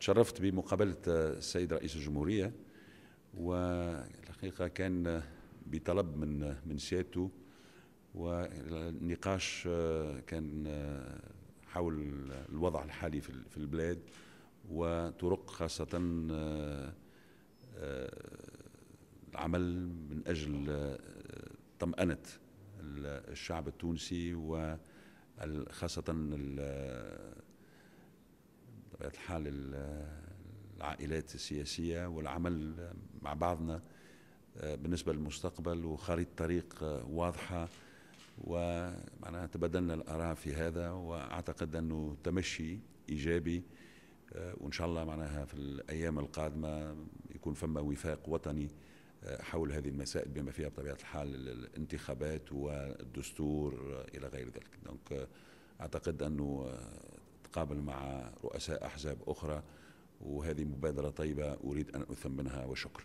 تشرفت بمقابلة السيد رئيس الجمهورية والحقيقة كان بطلب من من سيادته والنقاش كان حول الوضع الحالي في البلاد وطرق خاصة العمل من أجل طمأنة الشعب التونسي وخاصة بطبيعة الحال العائلات السياسية والعمل مع بعضنا آه، بالنسبة للمستقبل وخريطة طريق آه، واضحة. ومعناها تبادلنا الآراء في هذا وأعتقد أنه تمشي إيجابي آه، وإن شاء الله معناها في الأيام القادمة يكون فما وفاق وطني حول هذه المسائل بما فيها بطبيعة الحال الانتخابات والدستور إلى غير ذلك. دونك أعتقد أنه تقابل مع رؤساء أحزاب أخرى وهذه مبادرة طيبة أريد أن أثمنها وشكرا.